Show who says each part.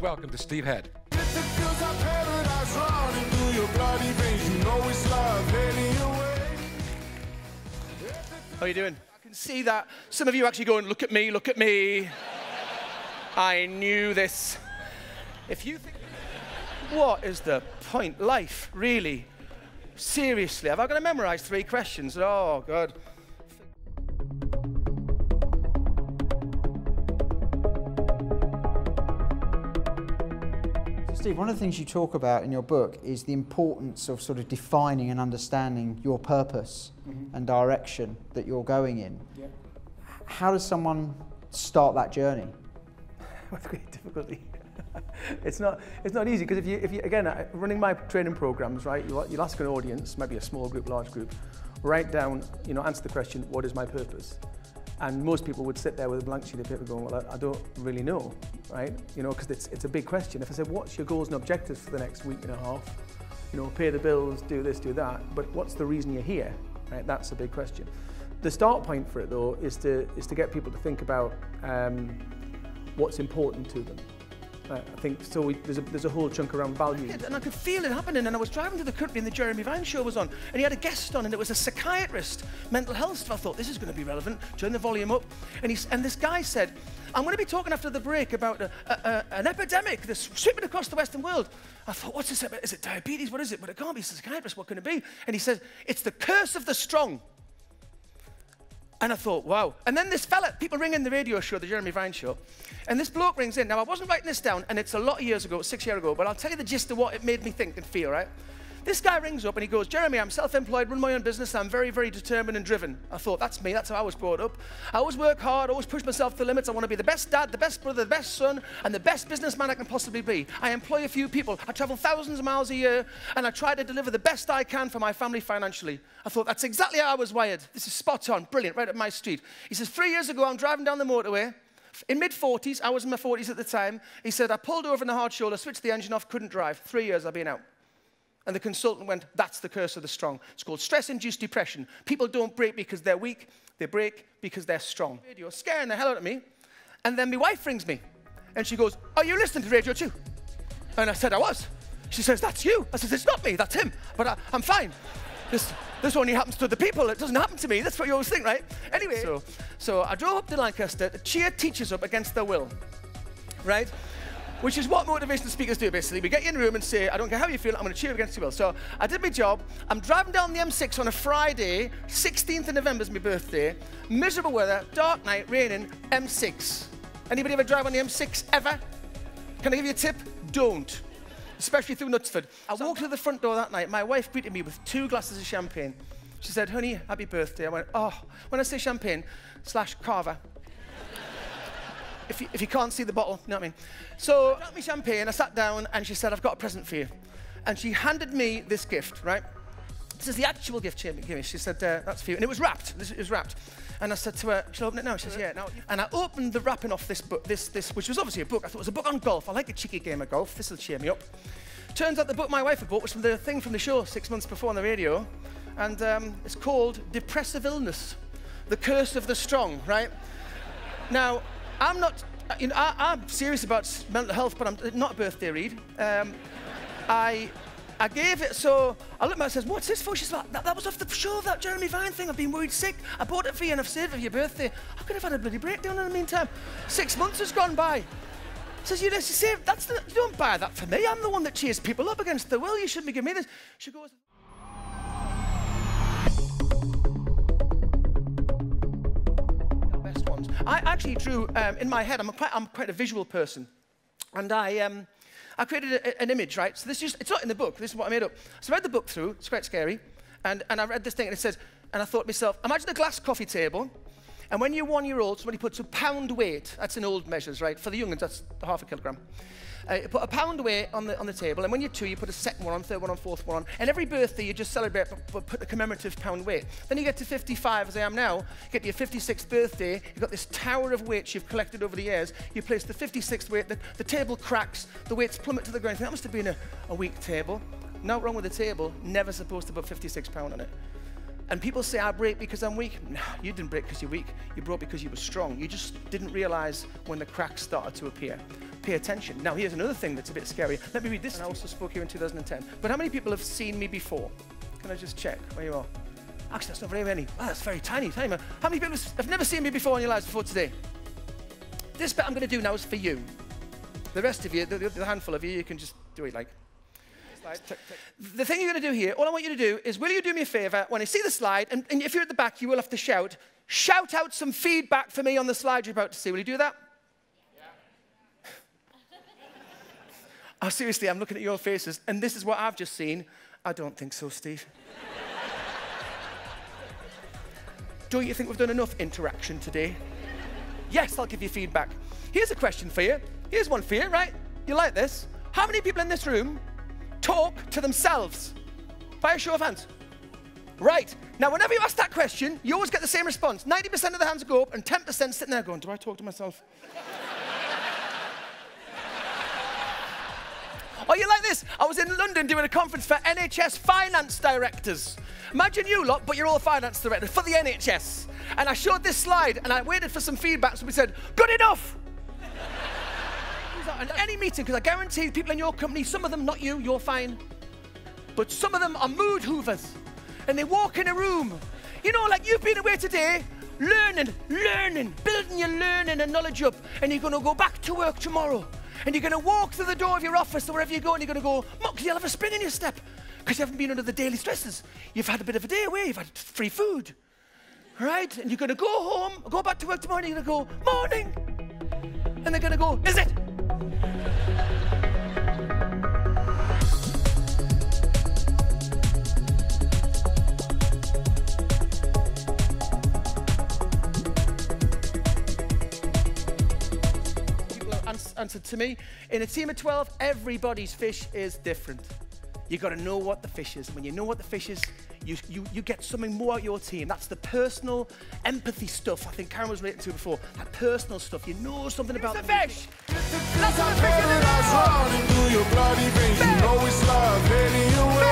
Speaker 1: welcome to Steve Head.
Speaker 2: How are you doing? I can see that some of you actually going, look at me, look at me. I knew this. If you think, what is the point? Life, really? Seriously, have I got to memorize three questions? Oh, God.
Speaker 3: Steve, one of the things you talk about in your book is the importance of sort of defining and understanding your purpose mm-hmm. and direction that you're going in. Yeah. How does someone start that journey?
Speaker 2: With great difficulty. it's not it's not easy because if you if you again running my training programs right you you'll ask an audience maybe a small group large group write down you know answer the question what is my purpose and most people would sit there with a blank sheet of paper going, well, I, don't really know, right? You know, because it's, it's a big question. If I said, what's your goals and objectives for the next week and a half? You know, pay the bills, do this, do that. But what's the reason you're here, right? That's a big question. The start point for it, though, is to, is to get people to think about um, what's important to them. I think so. We, there's, a, there's a whole chunk around value. And I could feel it happening. And I was driving to the country, and the Jeremy Vine show was on, and he had a guest on, and it was a psychiatrist, mental health stuff. I thought this is going to be relevant. Turn the volume up, and he and this guy said, "I'm going to be talking after the break about a, a, an epidemic that's sweeping across the Western world." I thought, "What's this? Is it diabetes? What is it?" But it can't be a psychiatrist. What can it be? And he says, "It's the curse of the strong." And I thought, wow. And then this fella, people ring in the radio show, the Jeremy Vine show, and this bloke rings in. Now, I wasn't writing this down, and it's a lot of years ago, six years ago, but I'll tell you the gist of what it made me think and feel, right? This guy rings up and he goes, Jeremy, I'm self employed, run my own business, I'm very, very determined and driven. I thought, that's me, that's how I was brought up. I always work hard, always push myself to the limits. I want to be the best dad, the best brother, the best son, and the best businessman I can possibly be. I employ a few people, I travel thousands of miles a year, and I try to deliver the best I can for my family financially. I thought, that's exactly how I was wired. This is spot on, brilliant, right up my street. He says, three years ago, I'm driving down the motorway. In mid 40s, I was in my 40s at the time. He said, I pulled over in the hard shoulder, switched the engine off, couldn't drive. Three years I've been out. And the consultant went, That's the curse of the strong. It's called stress induced depression. People don't break because they're weak, they break because they're strong. Radio scaring the hell out of me. And then my wife rings me and she goes, Are you listening to radio too? And I said, I was. She says, That's you. I says, It's not me, that's him. But I, am fine. This, this only happens to the people. It doesn't happen to me. That's what you always think, right? Anyway, so, so I drove up to Lancaster to cheer teachers up against their will, right? Which is what motivational speakers do, basically. We get you in a room and say, I don't care how you feel, I'm going to cheer against your will. So I did my job. I'm driving down the M6 on a Friday, 16th of November is my birthday. Miserable weather, dark night, raining, M6. Anybody ever drive on the M6 ever? Can I give you a tip? Don't. Especially through Knutsford. I walked to the front door that night. My wife greeted me with two glasses of champagne. She said, honey, happy birthday. I went, oh, when I say champagne, slash cava, if you, if you can't see the bottle, you know what I mean? So, I got me champagne, I sat down, and she said, I've got a present for you. And she handed me this gift, right? This is the actual gift she gave me. She said, uh, that's for you. And it was wrapped. It was wrapped. And I said to her, she'll open it now? She says, yeah. Now, and I opened the wrapping off this book, this, this, which was obviously a book. I thought it was a book on golf. I like a cheeky game of golf. This will cheer me up. Turns out the book my wife had bought was from the thing from the show six months before on the radio. And um, it's called Depressive Illness, The Curse of the Strong, right? Now, I'm not you know, I, am serious about mental health, but I'm not a birthday read. Um, I, I gave it, so I looked at her and says, what's this for? She's like, that, that was off the show that Jeremy Vine thing. I've been worried sick. I bought it for you and I've saved it for your birthday. I could have had a bloody breakdown in the meantime. Six months has gone by. Says, you know, she said, that's the, you don't buy that for me. I'm the one that cheers people up against the will. You shouldn't be giving me this. She goes, I actually drew, um, in my head, I'm quite, I'm quite a visual person. And I, um, I created a, an image, right? So this is, it's not in the book. This is what I made up. So I read the book through. It's quite scary. And, and I read this thing, and it says, and I thought to myself, imagine a glass coffee table. And when you're one year old, somebody puts a pound weight, that's in old measures, right? For the young that's half a kilogram. Uh, you put a pound weight on the, on the table, and when you're two, you put a second one on, third one on, fourth one on. And every birthday, you just celebrate, but put a commemorative pound weight. Then you get to 55, as I am now, you get to your 56th birthday, you've got this tower of weights you've collected over the years. You place the 56th weight, the, the table cracks, the weights plummet to the ground. That must have been a, a weak table. Not wrong with the table, never supposed to put 56 pound on it. And people say, I break because I'm weak. No, you didn't break because you're weak. You broke because you were strong. You just didn't realize when the cracks started to appear. pay attention. Now, here's another thing that's a bit scary. Let me read this. And I also spoke here in 2010. But how many people have seen me before? Can I just check where you are? Actually, that's not very many. Wow, that's very tiny, tiny. How many people have never seen me before in your lives before today? This bit I'm going to do now is for you. The rest of you, the, the handful of you, you can just do it like. The thing you're going to do here, all I want you to do is, will you do me a favor when I see the slide, and, and if you're at the back, you will have to shout, shout out some feedback for me on the slide you're about to see. Will you do that? Yeah. oh, seriously, I'm looking at your faces, and this is what I've just seen. I don't think so, Steve. Don't you think we've done enough interaction today? Yes, I'll give you feedback. Here's a question for you. Here's one for you, right? You like this? How many people in this room talk to themselves? By a show of hands. Right. Now, whenever you ask that question, you always get the same response. 90% of the hands go up and 10% sitting there going, Do I talk to myself? or you like this. I was in London doing a conference for NHS finance directors. Imagine you lot, but you're all finance directors for the NHS. And I showed this slide and I waited for some feedback. So we said, Good enough. And any meeting, because I guarantee people in your company, some of them, not you, you're fine. But some of them are mood hoovers. And they walk in a room. You know, like you've been away today, learning, learning, building your learning and knowledge up. And you're going to go back to work tomorrow. And you're going to walk through the door of your office or wherever you go, and you're going to go, Muck, you'll have a spring in your step because you haven't been under the daily stresses. You've had a bit of a day away, you've had free food, right? And you're going to go home, go back to work tomorrow, and you're going to go, morning. And they're going to go, is it? Answered to me. In a team of 12, everybody's fish is different. You got to know what the fish is. When you know what the fish is, you, you, you get something more out your team. That's the personal empathy stuff I think Karen was relating to before. That personal stuff. You know something about the fish. That's what the fish is. your bloody veins. You know it's love heading your way.